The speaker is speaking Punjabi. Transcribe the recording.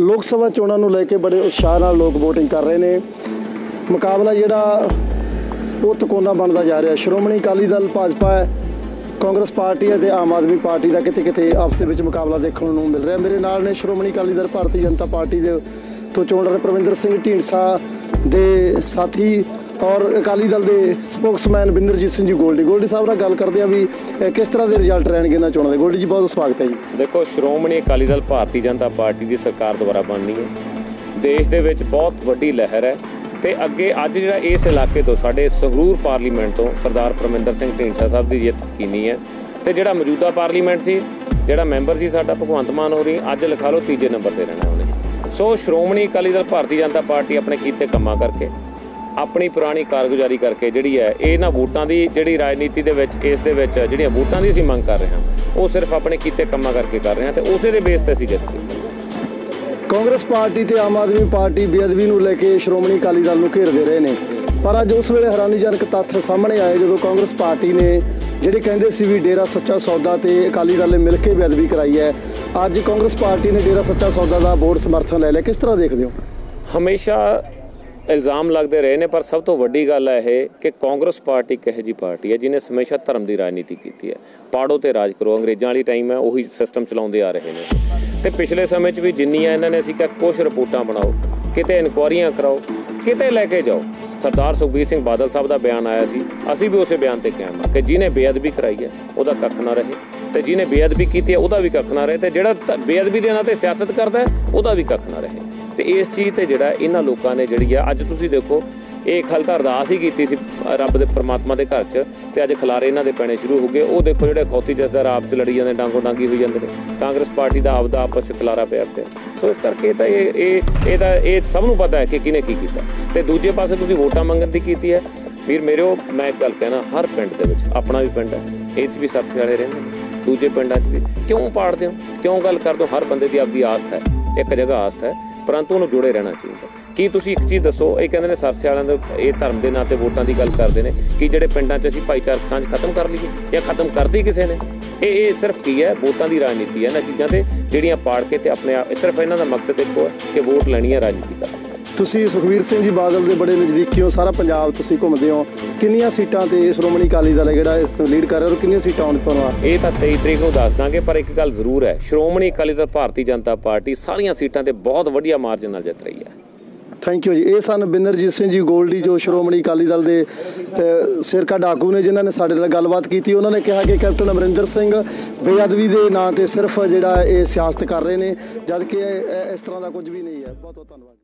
ਲੋਕ ਸਭਾ ਚੋਣਾਂ ਨੂੰ ਲੈ ਕੇ ਬੜੇ ਉਤਸ਼ਾਹ ਨਾਲ ਲੋਕ VOTING ਕਰ ਰਹੇ ਨੇ। ਮੁਕਾਬਲਾ ਜਿਹੜਾ ਉਹ ਤਕੋਨਾ ਬਣਦਾ ਜਾ ਰਿਹਾ। ਸ਼੍ਰੋਮਣੀ ਅਕਾਲੀ ਦਲ ਭਾਜਪਾ ਹੈ, ਕਾਂਗਰਸ ਪਾਰਟੀ ਹੈ ਤੇ ਆਮ ਆਦਮੀ ਪਾਰਟੀ ਦਾ ਕਿਤੇ ਕਿਤੇ ਆਪਸ ਦੇ ਵਿੱਚ ਮੁਕਾਬਲਾ ਦੇਖਣ ਨੂੰ ਮਿਲ ਰਿਹਾ। ਮੇਰੇ ਨਾਲ ਨੇ ਸ਼੍ਰੋਮਣੀ ਅਕਾਲੀ ਦਲ ਭਾਰਤੀ ਜਨਤਾ ਪਾਰਟੀ ਦੇ ਤੋਂ ਚੋਣ ਲੜ ਪ੍ਰਵਿੰਦਰ ਸਿੰਘ ਢੀਂਡਸਾ ਦੇ ਸਾਥੀ ਔਰ ਅਕਾਲੀ ਦਲ ਦੇ ਸਪੋਕਸਮੈਨ ਬਿੰਦਰਜੀਤ ਸਿੰਘ ਜੀ ਗੋਲਡੀ। ਗੋਲਡੀ ਸਾਹਿਬ ਨਾਲ ਗੱਲ ਕਰਦੇ ਆ ਵੀ ਕਿਸ ਤਰ੍ਹਾਂ ਦੇ ਰਿਜ਼ਲਟ ਰਹਿਣਗੇ ਇਹਨਾਂ ਚੋਣਾਂ ਦੇ? ਗੋਲਡੀ ਜੀ ਬਹੁਤ ਸਵਾਗਤ ਹੈ ਜੀ। ਦੇਖੋ, ਸ਼੍ਰੋਮਣੀ ਅਕਾਲੀ ਦਲ ਭਾਰਤੀ ਜਨਤਾ ਪਾਰਟੀ ਦੀ ਸਰਕਾਰ ਦੁਆਰਾ ਬਣਨੀ ਹੈ। ਦੇਸ਼ ਦੇ ਵਿੱਚ ਬਹੁਤ ਵੱਡੀ ਲਹਿਰ ਹੈ ਤੇ ਅੱਗੇ ਅੱਜ ਜਿਹੜਾ ਇਸ ਇਲਾਕੇ ਤੋਂ, ਸਾਡੇ ਸੰਗਰੂਰ ਪਾਰਲੀਮੈਂਟ ਤੋਂ ਸਰਦਾਰ ਪਰਮਿੰਦਰ ਸਿੰਘ ਢੀਂਡਸਾ ਸਾਹਿਬ ਦੀ ਜਿੱਤ ਯਕੀਨੀ ਹੈ। ਤੇ ਜਿਹੜਾ ਮੌਜੂਦਾ ਪਾਰਲੀਮੈਂਟ ਸੀ, ਜਿਹੜਾ ਮੈਂਬਰ ਸੀ ਸਾਡਾ ਭਗਵੰਤ ਮਾਨ ਹੋਰੀ, ਅੱਜ ਲਿਖਾ ਲਓ ਤੀਜੇ ਨੰਬਰ ਤੇ ਰਹਿਣਾ ਉਹਨੇ। ਸੋ ਸ਼੍ਰੋਮਣੀ ਅਕਾਲੀ ਦਲ ਭਾਰਤੀ ਜਨਤਾ ਪਾਰਟੀ ਆਪਣੇ ਕੀਤੇ ਕੰਮਾਂ ਕਰਕੇ ਆਪਣੀ ਪੁਰਾਣੀ ਕਾਰਗੁਜ਼ਾਰੀ ਕਰਕੇ ਜਿਹੜੀ ਹੈ ਇਹ ਨਾ ਵੋਟਾਂ ਦੀ ਜਿਹੜੀ ਰਾਜਨੀਤੀ ਦੇ ਵਿੱਚ ਇਸ ਦੇ ਵਿੱਚ ਜਿਹੜੀਆਂ ਵੋਟਾਂ ਦੀ ਅਸੀਂ ਮੰਗ ਕਰ ਰਹੇ ਹਾਂ ਉਹ ਸਿਰਫ ਆਪਣੇ ਕੀਤੇ ਕੰਮਾਂ ਕਰਕੇ ਕਰ ਰਹੇ ਹਾਂ ਤੇ ਉਸੇ ਦੇ ਬੇਸ ਤੇ ਅਸੀਂ ਜਿੱਤ ਕਾਂਗਰਸ ਪਾਰਟੀ ਤੇ ਆਮ ਆਦਮੀ ਪਾਰਟੀ ਬੇਅਦਬੀ ਨੂੰ ਲੈ ਕੇ ਸ਼੍ਰੋਮਣੀ ਅਕਾਲੀ ਦਲ ਨੂੰ ਘੇਰਦੇ ਰਹੇ ਨੇ। ਪਰ ਅੱਜ ਉਸ ਵੇਲੇ ਹੈਰਾਨੀਜਨਕ ਤੱਥ ਸਾਹਮਣੇ ਆਏ ਜਦੋਂ ਕਾਂਗਰਸ ਪਾਰਟੀ ਨੇ ਜਿਹੜੇ ਕਹਿੰਦੇ ਸੀ ਵੀ ਡੇਰਾ ਸੱਚਾ ਸੌਦਾ ਤੇ ਅਕਾਲੀ ਦਲ ਨੇ ਮਿਲ ਕੇ ਬੇਅਦਬੀ ਕਰਾਈ ਹੈ ਅੱਜ ਕਾਂਗਰਸ ਪਾਰਟੀ ਨੇ ਡੇਰਾ ਸੱਚਾ ਸੌਦਾ ਦਾ ਬੋਰਡ ਸਮਰਥਨ ਲੈ ਲਿਆ। ਕਿਸ ਤਰ੍ਹਾਂ ਦੇਖਦੇ ਹੋ? ਹਮੇਸ਼ਾ ਇਲਜ਼ਾਮ ਲੱਗਦੇ ਰਹੇ ਨੇ, ਪਰ ਸਭ ਤੋਂ ਵੱਡੀ ਗੱਲ ਹੈ ਇਹ ਕਿ ਕਾਂਗਰਸ ਪਾਰਟੀ ਇੱਕ ਇਹੋ ਜਿਹੀ ਪਾਰਟੀ ਹੈ ਜਿਹਨੇ ਹਮੇਸ਼ਾ ਧਰਮ ਦੀ ਰਾਜਨੀਤੀ ਕੀਤੀ ਹੈ। ਪਾੜੋ ਤੇ ਰਾਜ ਕਰੋ, ਅੰਗਰੇਜ਼ਾਂ ਵਾਲੀ ਟਾਈਮ ਹੈ, ਉਹੀ ਸਿਸਟਮ ਚਲਾਉਂਦੇ ਆ ਰਹੇ ਨੇ। ਤੇ ਪਿਛਲੇ ਸਮੇਂ 'ਚ ਵੀ ਜਿੰਨੀਆਂ ਇਹਨਾਂ ਨੇ ਅਸੀਂ ਕਿਹਾ ਕੁਝ ਰਿਪੋਰਟਾਂ ਬਣਾਓ, ਕਿਤੇ ਇਨਕੁਆਰੀਆਂ ਕਰਾਓ, ਕਿਤੇ ਲੈ ਕੇ ਜਾਓ। ਸਰਦਾਰ ਸੁਖਬੀਰ ਸਿੰਘ ਬਾਦਲ ਸਾਹਿਬ ਦਾ ਬਿਆਨ ਆਇਆ ਸੀ, ਅਸੀਂ ਵੀ ਉਸੇ ਬਿਆਨ ਤੇ ਕਾਇਮ ਹਾਂ ਕਿ ਜਿਹਨੇ ਬੇਅਦਬੀ ਕਰਾਈ ਹੈ, ਉਹਦਾ ਕੱਖ ਨਾ ਰਹੇ। ਤੇ ਜਿਹਨੇ ਬੇਅਦਬੀ ਕੀਤੀ ਹੈ, ਉਹਦਾ ਵੀ ਕੱਖ ਨਾ ਰਹੇ ਤੇ ਜਿਹੜਾ ਤ- ਬੇਅਦਬੀ ਦੇ ਨਾਂ ਤੇ ਸਿਆਸਤ ਕਰਦਾ ਉਹਦਾ ਵੀ ਕੱਖ ਨਾ ਰਹੇ। ਤੇ ਇਸ ਚੀਜ਼ ਤੇ ਜਿਹੜਾ ਇਹਨਾਂ ਲੋਕਾਂ ਨੇ ਜਿਹੜੀ ਆ, ਅੱਜ ਤੁਸੀਂ ਦੇਖੋ, ਇਹ ਖਲਤਾ ਅਰਦਾਸ ਹੀ ਕੀਤੀ ਸੀ ਰੱਬ ਦੇ ਪਰਮਾਤਮਾ ਦੇ ਘਰ 'ਚ ਤੇ ਅੱਜ ਖਲਾਰੇ ਇਹਨਾਂ ਦੇ ਪੈਣੇ ਸ਼ੁਰੂ ਹੋ ਗਏ। ਉਹ ਦੇਖੋ ਜਿਹੜੇ ਖੌਤੀ ਜਥੇਦਾਰ ਆਪ 'ਚ ਲੜੀ ਜਾਂਦੇ, ਡਾਂਗੋ ਡਾਂਗੀ ਹੋਈ ਜਾਂਦੇ ਨੇ, ਕਾਂਗਰਸ ਪਾਰਟੀ ਦਾ ਆਪਦਾ ਆਪਸ 'ਚ ਖਲਾਰਾ ਪਿਆ ਪਿਆ। ਸੋ ਇਸ ਕਰਕੇ ਇਹ ਤਾਂ ਇਹ ਇਹ ਇਹ ਤਾਂ, ਇਹ ਸਭ ਨੂੰ ਪਤਾ ਹੈ ਕਿ ਕਿਹਨੇ ਕੀ ਕੀਤਾ। ਤੇ ਦੂਜੇ ਪਾਸੇ ਤੁਸੀਂ ਵੋਟਾਂ ਮੰਗਣ ਦੀ ਕੀਤੀ ਹੈ। ਵੀਰ, ਮੇਰਿਓ, ਮੈਂ ਇੱਕ ਗੱਲ ਕਹਿਣਾ, ਹਰ ਪਿੰਡ ਦੇ ਵਿੱਚ ਆਪਣਾ ਵੀ ਪਿੰਡ ਹੈ, ਇਹ 'ਚ ਵੀ ਸਰਸੇ ਵਾਲੇ ਰਹਿੰਦੇ ਨੇ। ਦੂਜੇ ਪਿੰਡਾਂ 'ਚ ਵੀ। ਕਿਉਂ ਪਾੜਦੇ ਹੋ? ਕਿਉਂ ਗੱਲ ਕਰਦੇ ਹੋ? ਹਰ ਬੰਦੇ ਦੀ ਆਪਦੀ ਆਸਥਾ ਹੈ, ਇੱਕ ਜਗ੍ਹਾ ਆਸਥਾ ਹੈ, ਪਰੰਤੂ ਉਹਨੂੰ ਜੁੜੇ ਰਹਿਣਾ ਚਾਹੀਦਾ ਕੀ ਤੁਸੀਂ ਇੱਕ ਚੀਜ਼ ਦੱਸੋ? ਇਹ ਕਹਿੰਦੇ ਨੇ ਸਰਸੇ ਵਾਲਿਆਂ ਦੇ, ਇਹ ਧਰਮ ਦੇ ਨਾਂ ਤੇ ਵੋਟਾਂ ਦੀ ਗੱਲ ਕਰਦੇ ਨੇ ਕਿ ਜਿਹੜੇ ਪਿੰਡਾਂ 'ਚ ਅਸੀਂ ਭਾਈਚਾਰਕ ਸਾਂਝ ਖਤਮ ਕਰ ਲਈਏ ਜਾਂ ਖਤਮ ਕਰਦੀ ਕਿਸੇ ਨੇ? ਇਹ ਇਹ ਸਿਰਫ ਕੀ ਹੈ? ਵੋਟਾਂ ਦੀ ਰਾਜਨੀਤੀ ਹੈ। ਇਹਨਾਂ ਚੀਜ਼ਾਂ ਤੇ ਜਿਹੜੀਆਂ ਪਾੜ ਕੇ ਤੇ ਆਪਣੇ ਆਪ ਸਿਰਫ ਇਹਨਾਂ ਦਾ ਮਕਸਦ ਇੱਕੋ ਹੈ ਕਿ ਵੋਟ ਲੈਣੀ ਹੈ ਰਾਜਨੀਤੀ ਕਰਨੀ। ਤੁਸੀਂ ਸੁਖਵੀਰ ਸਿੰਘ ਜੀ ਬਾਦਲ ਦੇ ਬੜੇ ਨਜ਼ਦੀਕੀ ਹੋ ਸਾਰਾ ਪੰਜਾਬ ਤੁਸੀਂ ਘੁੰਮਦੇ ਹੋ। ਕਿੰਨੀਆਂ ਸੀਟਾਂ ਤੇ ਸ਼੍ਰੋਮਣੀ ਅਕਾਲੀ ਦਲ ਹੈ ਜਿਹੜਾ ਇਸ ਲੀਡ ਕਰ ਰਿਹਾ ਔਰ ਕਿੰਨੀਆਂ ਸੀਟਾਂ ਆਉਣ ਤੁਹਾਨੂੰ ਆਸ? ਇਹ ਤਾਂ 23 ਤਰੀਕ ਨੂੰ ਦੱਸ ਦਾਂਗੇ ਪਰ ਇੱਕ ਗੱਲ ਜ਼ਰੂਰ ਹੈ ਸ਼੍ਰੋਮਣੀ ਅਕਾਲੀ ਦਲ ਭਾਰਤੀ ਜਨਤਾ ਪਾਰਟੀ ਸਾਰੀਆਂ ਸੀਟਾਂ ਤੇ ਬਹੁਤ ਵਧੀਆ ਮਾਰਜਨ ਨਾਲ ਜਿੱਤ ਰਹੀ ਹੈ। ਥੈਂਕ ਯੂ ਜੀ। ਇਹ ਸਨ ਬਿਨਰਜੀਤ ਸਿੰਘ ਜੀ ਗੋਲਡੀ ਜੋ ਸ਼੍ਰੋਮਣੀ ਅਕਾਲੀ ਦਲ ਦੇ ਸਿਰਕਾ ਡਾਕੂ ਨੇ ਜਿਨ੍ਹਾਂ ਨੇ ਸਾਡੇ ਨਾਲ ਗੱਲਬਾਤ ਕੀਤੀ। ਉਹਨਾਂ ਨੇ ਕਿਹਾ ਕਿ ਕੈਪਟਨ ਅਮਰਿੰਦਰ ਸਿੰਘ ਬੇਅਦਬੀ ਦੇ ਨਾਂ ਤੇ ਸਿਰਫ ਜਿਹੜਾ ਇਹ ਸਿਆਸਤ ਕਰ ਰਹੇ ਨੇ ਜਦ ਕਿ ਇਹ- ਇਹ ਇਸ ਤਰ੍ਹਾਂ ਦਾ ਕੁਝ ਵੀ ਨਹੀਂ ਹੈ। ਬਹੁਤ ਬਹੁਤ ਧੰਨਵਾਦ